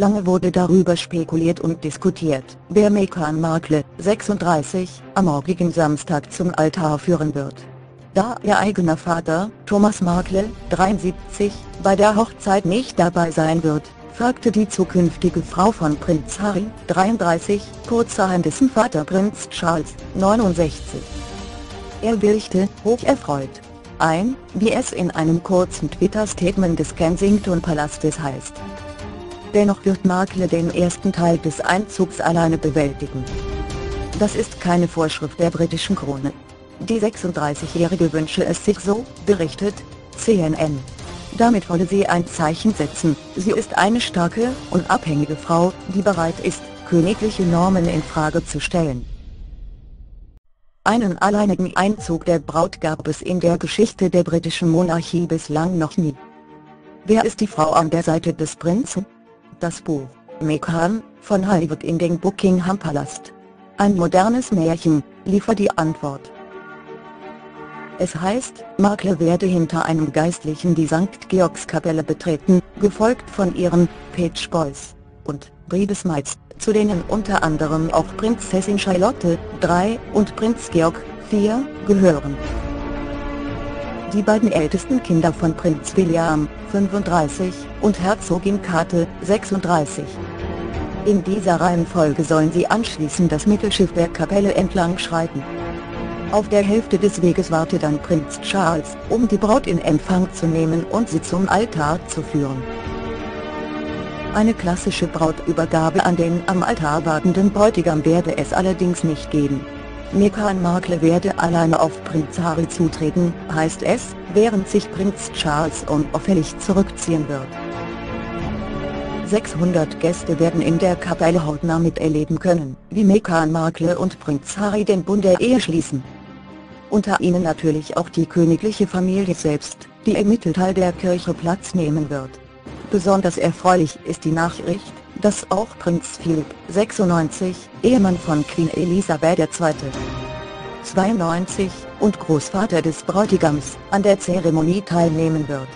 Lange wurde darüber spekuliert und diskutiert, wer Meghan Markle, 36, am morgigen Samstag zum Altar führen wird. Da ihr eigener Vater, Thomas Markle, 73, bei der Hochzeit nicht dabei sein wird, fragte die zukünftige Frau von Prinz Harry, 33, kurzerhand dessen Vater Prinz Charles, 69. Er willigte, hocherfreut, ein, wie es in einem kurzen Twitter-Statement des Kensington-Palastes heißt. Dennoch wird Markle den ersten Teil des Einzugs alleine bewältigen. Das ist keine Vorschrift der britischen Krone. Die 36-Jährige wünsche es sich so, berichtet CNN. Damit wolle sie ein Zeichen setzen, sie ist eine starke und abhängige Frau, die bereit ist, königliche Normen in Frage zu stellen. Einen alleinigen Einzug der Braut gab es in der Geschichte der britischen Monarchie bislang noch nie. Wer ist die Frau an der Seite des Prinzen? Das Buch, Meghan, von Hollywood in den Buckingham Palast. Ein modernes Märchen, liefert die Antwort. Es heißt, Markle werde hinter einem Geistlichen die St. Georgskapelle betreten, gefolgt von ihren Page Boys und Bridesmaids zu denen unter anderem auch Prinzessin Charlotte, 3, und Prinz Georg, 4, gehören. Die beiden ältesten Kinder von Prinz William, 35, und Herzogin Kate, 36. In dieser Reihenfolge sollen sie anschließend das Mittelschiff der Kapelle entlang schreiten. Auf der Hälfte des Weges wartet dann Prinz Charles, um die Braut in Empfang zu nehmen und sie zum Altar zu führen. Eine klassische Brautübergabe an den am Altar wartenden Bräutigam werde es allerdings nicht geben. Meghan Markle werde alleine auf Prinz Harry zutreten, heißt es, während sich Prinz Charles unauffällig zurückziehen wird. 600 Gäste werden in der Kapelle hautnah miterleben können, wie Meghan Markle und Prinz Harry den Bund der Ehe schließen. Unter ihnen natürlich auch die königliche Familie selbst, die im Mittelteil der Kirche Platz nehmen wird. Besonders erfreulich ist die Nachricht, dass auch Prinz Philipp, 96, Ehemann von Queen Elisabeth II. 92, und Großvater des Bräutigams, an der Zeremonie teilnehmen wird.